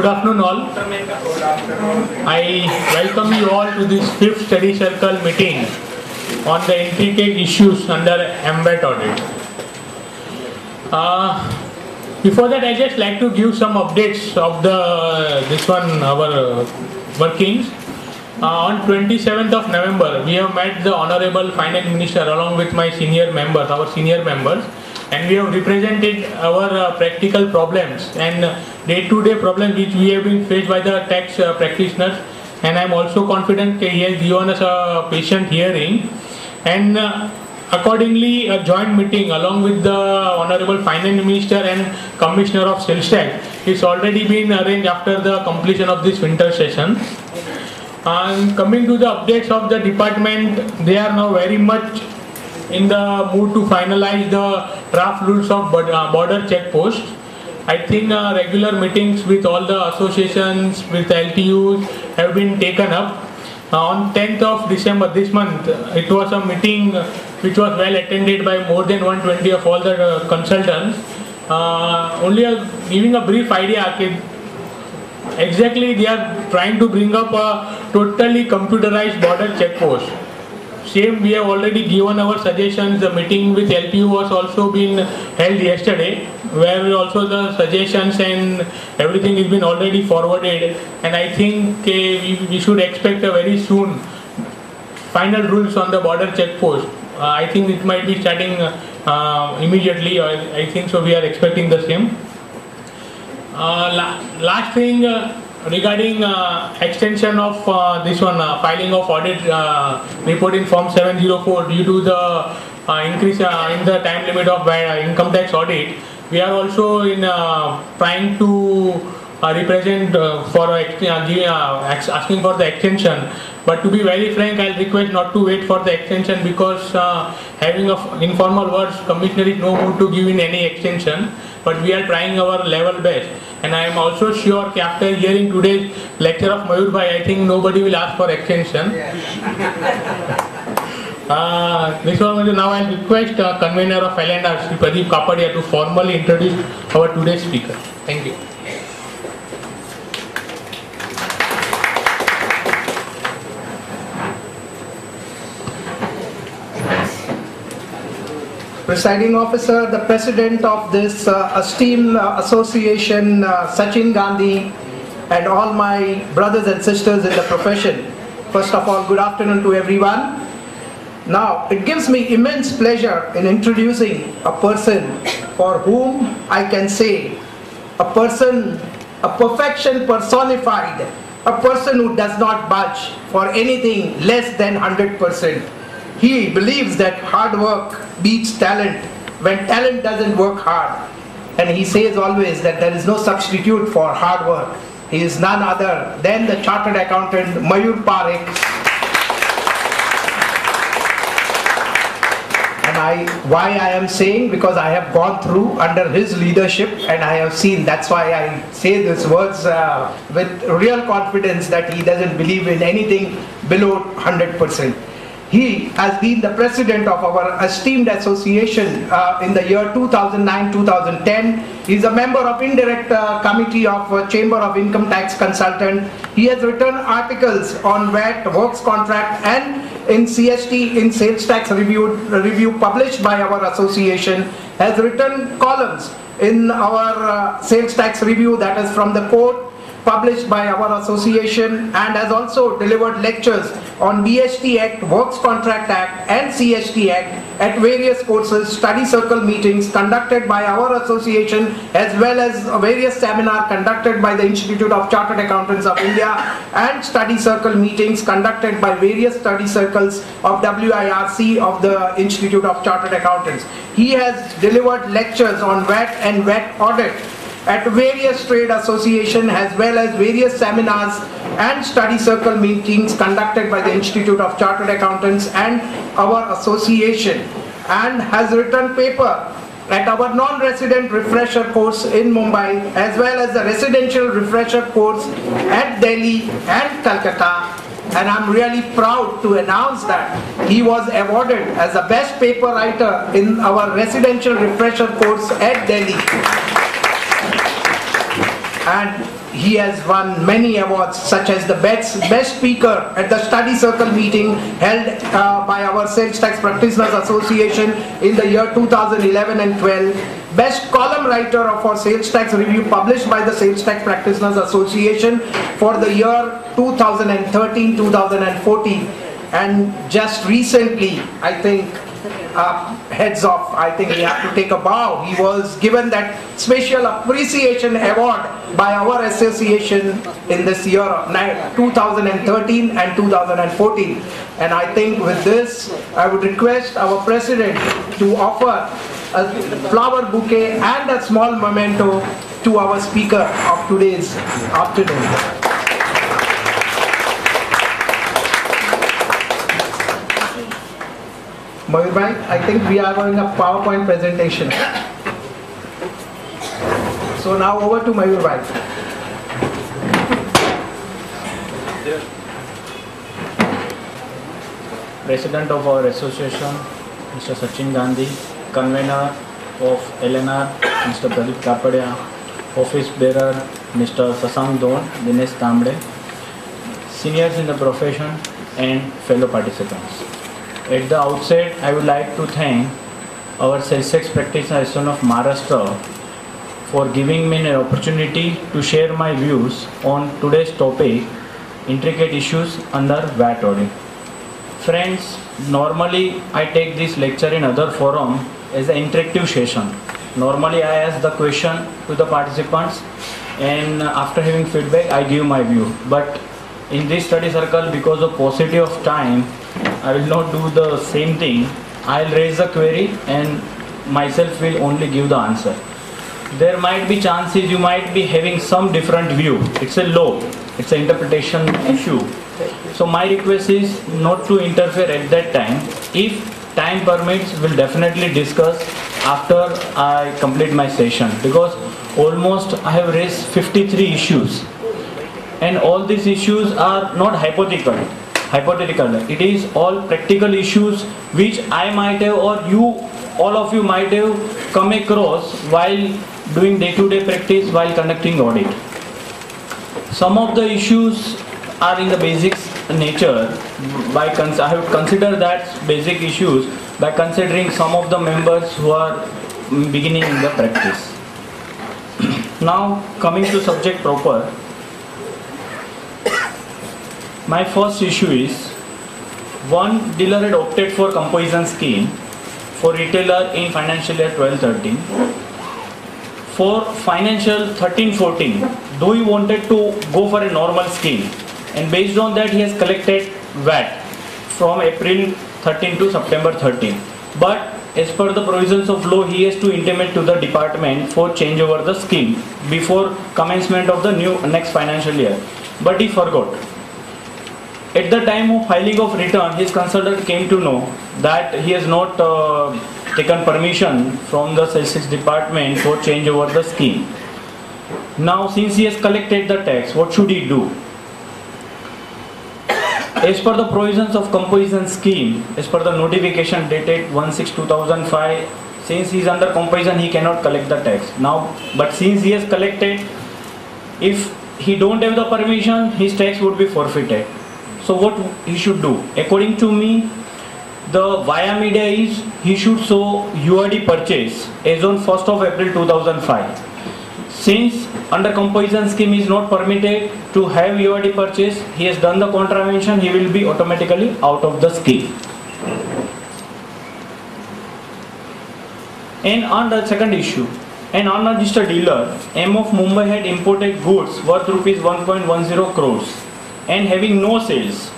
Good afternoon, all. I welcome you all to this fifth study circle meeting on the intricate issues under MVAT audit. Uh, before that, I just like to give some updates of the this one our workings. Uh, on 27th of November, we have met the Honorable Finance Minister along with my senior members, our senior members, and we have represented our uh, practical problems and day-to-day problems which we have been faced by the tax uh, practitioners. And I am also confident that he has given us a patient hearing. And uh, accordingly, a joint meeting along with the Honorable Finance Minister and Commissioner of Sales Tax is already been arranged after the completion of this winter session. And coming to the updates of the department, they are now very much in the mood to finalize the draft rules of uh, border check post. I think uh, regular meetings with all the associations, with LTUs have been taken up. Uh, on 10th of December this month, it was a meeting which was well attended by more than 120 of all the uh, consultants. Uh, only a, giving a brief idea, exactly they are trying to bring up a totally computerized border check post. Same we have already given our suggestions. The meeting with LPU was also been held yesterday, where also the suggestions and everything has been already forwarded. And I think eh, we, we should expect a very soon final rules on the border check post. Uh, I think it might be starting uh, immediately. I think so. We are expecting the same. Uh, la- last thing uh, regarding uh, extension of uh, this one uh, filing of audit uh, report in form 704 due to the uh, increase uh, in the time limit of income tax audit we are also in trying to represent for asking for the extension. But to be very frank i'll request not to wait for the extension because having of informal words commissioner is no mood to give in any extension but we are trying our level best and I am also sure that after hearing today's lecture of Mayur Bhai, I think nobody will ask for extension. Uh, this one, now I request uh, convener of L&R, Sri Pradeep Kapadia to formally introduce our today's speaker. Thank you. Presiding officer, the president of this uh, esteemed uh, association, uh, Sachin Gandhi, and all my brothers and sisters in the profession. First of all, good afternoon to everyone. Now, it gives me immense pleasure in introducing a person for whom I can say a person, a perfection personified, a person who does not budge for anything less than 100%. He believes that hard work beats talent when talent doesn't work hard. And he says always that there is no substitute for hard work. He is none other than the chartered accountant Mayur Parekh. And I, why I am saying, because I have gone through under his leadership and I have seen, that's why I say these words uh, with real confidence that he doesn't believe in anything below 100%. He has been the president of our esteemed association uh, in the year 2009-2010. He is a member of indirect uh, committee of uh, Chamber of Income Tax Consultant. He has written articles on VAT, works contract and in CST in sales tax review, review published by our association. Has written columns in our uh, sales tax review that is from the court published by our association and has also delivered lectures on BST Act, Works Contract Act and CST Act at various courses, study circle meetings conducted by our association as well as various seminar conducted by the Institute of Chartered Accountants of India and study circle meetings conducted by various study circles of WIRC of the Institute of Chartered Accountants. He has delivered lectures on VAT and VAT audit at various trade association as well as various seminars and study circle meetings conducted by the Institute of Chartered Accountants and our association and has written paper at our non-resident refresher course in Mumbai as well as the residential refresher course at Delhi and Calcutta and I'm really proud to announce that he was awarded as the best paper writer in our residential refresher course at Delhi. And he has won many awards such as the best, best speaker at the study circle meeting held uh, by our Sales Tax Practitioners Association in the year 2011 and 12. Best column writer of our Sales Tax Review published by the Sales Tax Practitioners Association for the year 2013-2014. And just recently, I think uh, heads off, I think we have to take a bow. He was given that special appreciation award by our association in this year 2013 and 2014. And I think with this, I would request our president to offer a flower bouquet and a small memento to our speaker of today's afternoon. Mayur bhai, I think we are going a PowerPoint presentation. So now over to Mayur bhai. President of our association, Mr. Sachin Gandhi, convener of LNR, Mr. Pradeep Kapadia, office bearer, Mr. Sasank Don, Dinesh Tambre, seniors in the profession and fellow participants. At the outset, I would like to thank our tax practitioner Association of Maharashtra for giving me an opportunity to share my views on today's topic, intricate issues under VAT audit. Friends, normally I take this lecture in other forum as an interactive session. Normally I ask the question to the participants and after having feedback I give my view. But in this study circle because of paucity of time I will not do the same thing. I'll raise a query and myself will only give the answer. There might be chances you might be having some different view. It's a law. It's an interpretation issue. So my request is not to interfere at that time. If time permits, we'll definitely discuss after I complete my session because almost I have raised 53 issues and all these issues are not hypothetical hypothetical. It is all practical issues which i might have or you all of you might have come across while doing day to day practice while conducting audit. Some of the issues are in the basics nature. By cons- i have considered that basic issues by considering some of the members who are beginning in the practice. Now coming to subject proper my first issue is one dealer had opted for composition scheme for retailer in financial year 12-13. For financial 13-14, though he wanted to go for a normal scheme and based on that he has collected VAT from April 13 to September 13. But as per the provisions of law, he has to intimate to the department for change over the scheme before commencement of the new next financial year. But he forgot. At the time of filing of return, his consultant came to know that he has not uh, taken permission from the sales department for change over the scheme. Now, since he has collected the tax, what should he do? As per the provisions of composition scheme, as per the notification dated 1/6/2005, since he is under composition, he cannot collect the tax. Now, but since he has collected, if he don't have the permission, his tax would be forfeited. So what he should do? According to me, the via media is he should show URD purchase as on 1st of April 2005. Since under composition scheme is not permitted to have URD purchase, he has done the contravention, he will be automatically out of the scheme. And on the second issue, an unregistered dealer, M of Mumbai had imported goods worth rupees 1.10 crores and having no sales,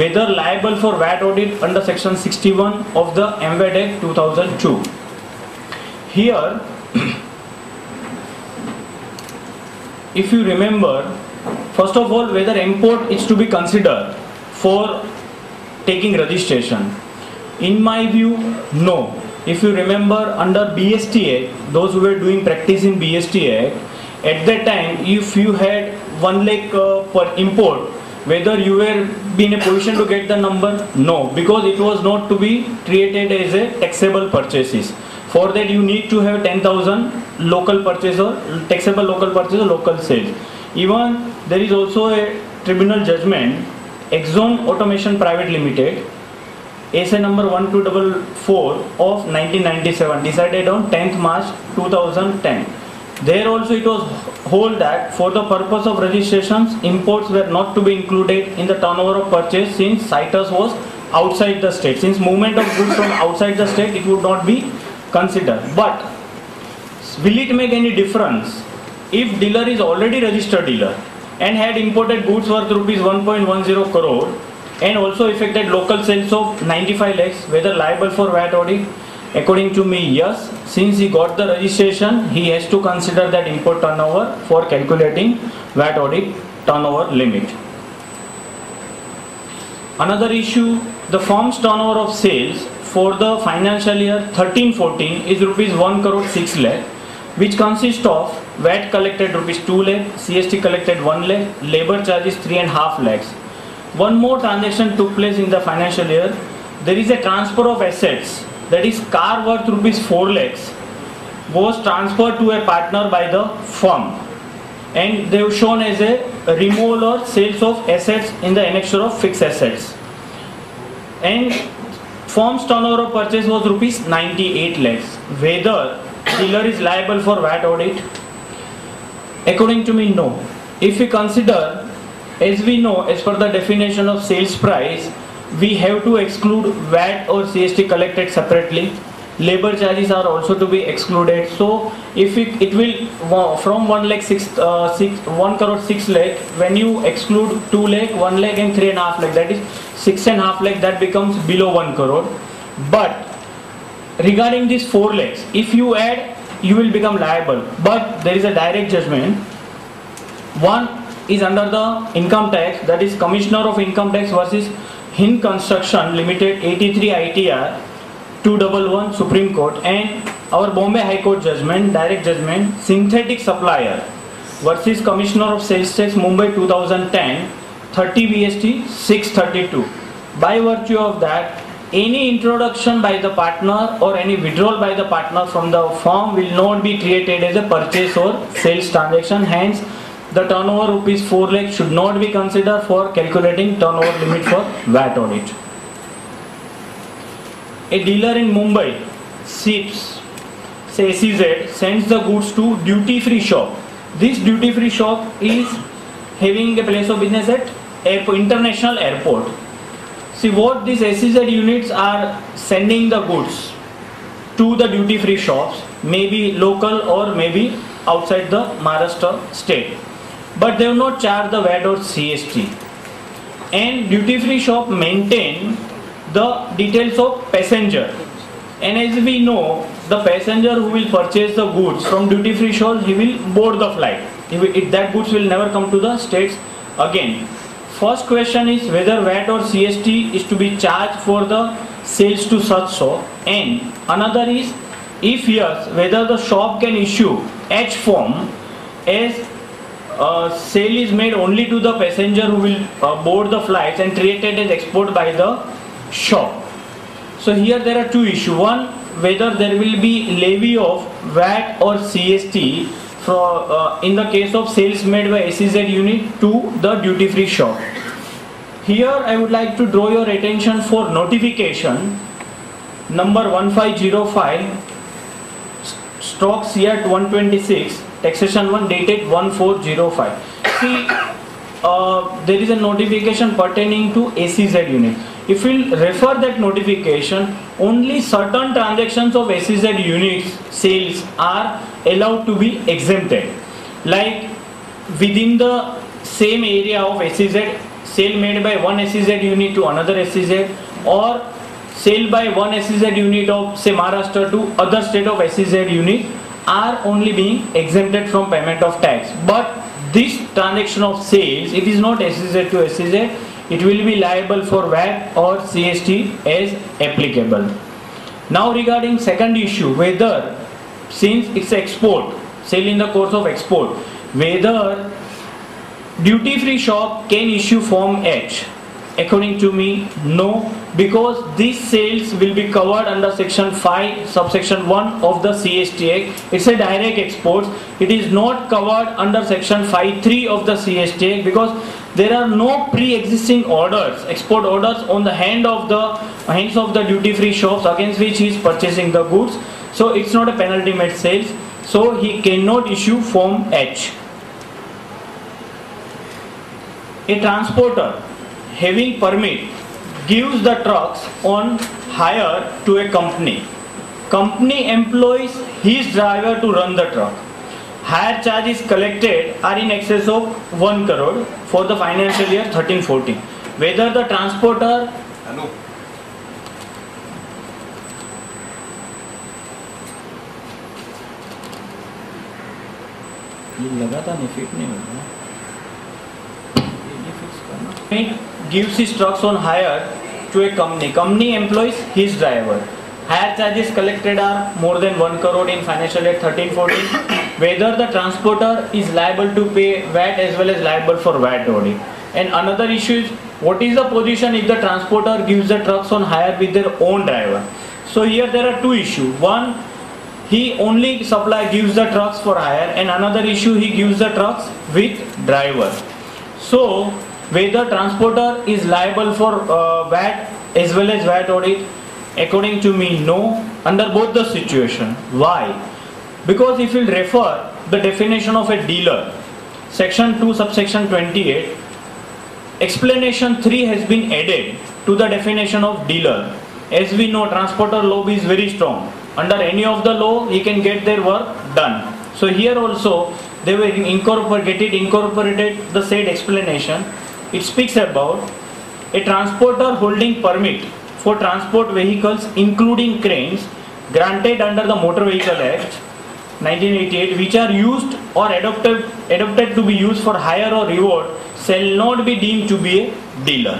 whether liable for VAT audit under section 61 of the MVAT Act 2002. Here, if you remember, first of all, whether import is to be considered for taking registration. In my view, no. If you remember, under BST Act, those who were doing practice in BST Act, at that time, if you had one lakh uh, per import, whether you were in a position to get the number, no, because it was not to be treated as a taxable purchases. For that, you need to have 10,000 local purchase or taxable local purchase or local sales. Even there is also a tribunal judgment, Exxon Automation Private Limited, SA number 1244 of 1997, decided on 10th March 2010. There also it was hold that for the purpose of registrations, imports were not to be included in the turnover of purchase since situs was outside the state. Since movement of goods from outside the state, it would not be considered. But will it make any difference if dealer is already registered dealer and had imported goods worth rupees 1.10 crore and also effected local sales of 95 lakhs whether liable for VAT audit according to me yes since he got the registration he has to consider that import turnover for calculating VAT audit turnover limit another issue the firm's turnover of sales for the financial year 13-14 is rupees 1 crore 6 lakh which consists of VAT collected rupees 2 lakh, CST collected 1 lakh, labor charges 3.5 lakhs. One more transaction took place in the financial year. There is a transfer of assets that is car worth rupees 4 lakhs was transferred to a partner by the firm. And they have shown as a removal or sales of assets in the annexure of fixed assets. And firm's turnover of purchase was rupees 98 lakhs. Whether dealer is liable for VAT audit? According to me no. If we consider as we know as per the definition of sales price we have to exclude VAT or CST collected separately. Labor charges are also to be excluded. So if it, it will from 1 lakh 6 uh, 6 1 crore 6 lakh when you exclude 2 lakh 1 lakh and 3 and a half lakh that is 6 and a half lakh that becomes below 1 crore. But regarding these 4 lakhs if you add you will become liable. But there is a direct judgment. One is under the income tax that is commissioner of income tax versus hind construction limited 83 itr 211 supreme court and our bombay high court judgment direct judgment synthetic supplier versus commissioner of sales tax mumbai 2010 30 bst 632 by virtue of that any introduction by the partner or any withdrawal by the partner from the firm will not be treated as a purchase or sales transaction. Hence the turnover rupees 4 lakh should not be considered for calculating turnover limit for VAT audit. A dealer in Mumbai ships, say SEZ, sends the goods to duty free shop. This duty free shop is having a place of business at airport, international airport. See what these SEZ units are sending the goods to the duty free shops, maybe local or maybe outside the Maharashtra state. But they have not charged the VAT or CST. And duty free shop maintain the details of passenger. And as we know, the passenger who will purchase the goods from duty free shop, he will board the flight. If that goods will never come to the states again. First question is whether VAT or CST is to be charged for the sales to such shop. And another is if yes, whether the shop can issue H form as uh, sale is made only to the passenger who will uh, board the flights and treated as export by the shop. So here there are two issues. One, whether there will be levy of VAT or CST for uh, in the case of sales made by SEZ unit to the duty free shop. Here I would like to draw your attention for notification number 1505 stroke CR 126 taxation 1 dated 1405 see uh, there is a notification pertaining to SEZ unit. If we'll refer that notification only certain transactions of SEZ units sales are allowed to be exempted. Like within the same area of SEZ sale made by one SEZ unit to another SEZ or sale by one SEZ unit of say Maharashtra to other state of SEZ unit are only being exempted from payment of tax. But this transaction of sales it is not SEZ to SEZ it will be liable for VAT or CST as applicable. Now regarding second issue whether since it's export sale in the course of export whether duty free shop can issue form H According to me, no, because these sales will be covered under section 5, subsection 1 of the CST Act. It's a direct exports. It is not covered under section 5.3 of the CST Act because there are no pre-existing orders, export orders on the hand of the hands of the duty-free shops against which he is purchasing the goods. So it's not a penultimate sales. So he cannot issue form H. A transporter having permit gives the trucks on hire to a company. Company employs his driver to run the truck. Hire charges collected are in excess of 1 crore for the financial year 13-14. Whether the transporter Hello. ये लगाता नहीं fit नहीं होगा ये fix करना gives his trucks on hire to a company. Company employs his driver. Hire charges collected are more than 1 crore in financial year 13 14 whether the transporter is liable to pay VAT as well as liable for VAT audit. And another issue is what is the position if the transporter gives the trucks on hire with their own driver? So here there are two issues. One he only supply gives the trucks for hire. And another issue he gives the trucks with driver. So whether transporter is liable for uh, VAT as well as VAT audit according to me no under both the situation. Why? Because if you refer the definition of a dealer section 2 subsection 28 explanation 3 has been added to the definition of dealer. As we know transporter law is very strong. Under any of the law he can get their work done. So here also they were incorporated incorporated the said explanation it speaks about a transporter holding permit for transport vehicles including cranes granted under the motor vehicle act 1988 which are used or adopted adopted to be used for hire or reward shall not be deemed to be a dealer.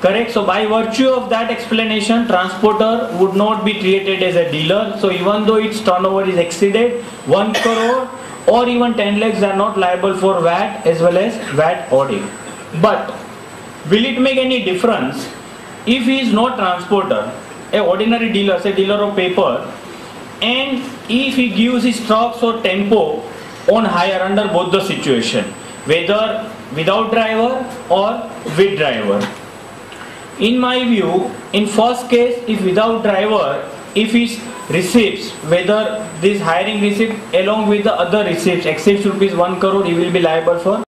Correct? So by virtue of that explanation transporter would not be treated as a dealer. So even though its turnover is exceeded 1 crore or even 10 lakhs are not liable for VAT as well as VAT audit but will it make any difference if he is no transporter a ordinary dealer say dealer of paper and if he gives his trucks or tempo on hire under both the situation whether without driver or with driver? In my view in first case if without driver if his receipts whether this hiring receipt along with the other receipts exceeds rupees 1 crore he will be liable for